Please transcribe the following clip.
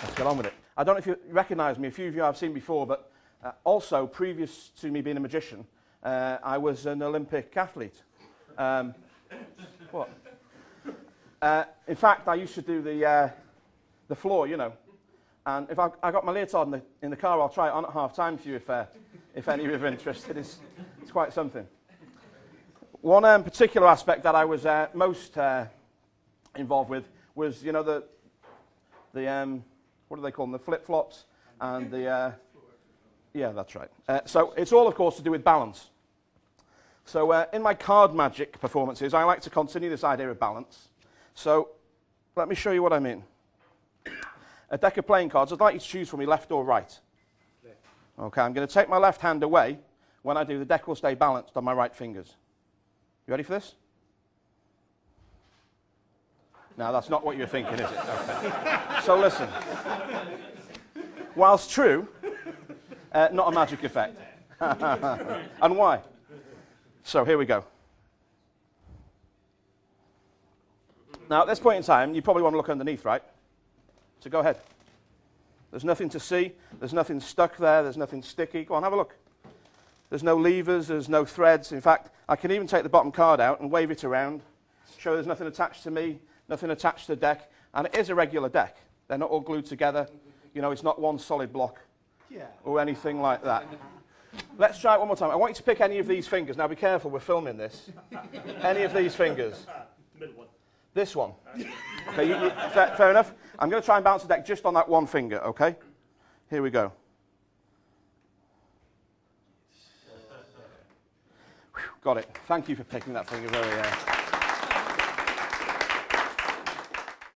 Let's get on with it. I don't know if you recognise me. A few of you I've seen before, but uh, also previous to me being a magician, uh, I was an Olympic athlete. Um, what? Uh, in fact, I used to do the, uh, the floor, you know. And if I, I got my leotard in the, in the car, I'll try it on at half time for you if, uh, if any of you are interested. It's, it's quite something. One um, particular aspect that I was uh, most involved with was, you know, the, the um, what do they call them? The flip flops and the, uh, yeah, that's right. Uh, so it's all, of course, to do with balance. So uh, in my card magic performances, I like to continue this idea of balance. So let me show you what I mean. A deck of playing cards, I'd like you to choose for me left or right. Okay, I'm going to take my left hand away. When I do, the deck will stay balanced on my right fingers. You ready for this? No, that's not what you're thinking, is it? Okay. so listen. Whilst true, uh, not a magic effect. and why? So here we go. Now, at this point in time, you probably want to look underneath, right? So go ahead. There's nothing to see. There's nothing stuck there. There's nothing sticky. Go on, have a look. There's no levers. There's no threads. In fact, I can even take the bottom card out and wave it around, show there's nothing attached to me, nothing attached to the deck. And it is a regular deck. They're not all glued together. You know, it's not one solid block Yeah. or anything like that. Let's try it one more time. I want you to pick any of these fingers. Now, be careful, we're filming this. any of these fingers. Middle one. This one. Okay, you, you, fair, fair enough. I'm going to try and bounce the deck just on that one finger, okay? Here we go. Got it. Thank you for picking that finger very uh,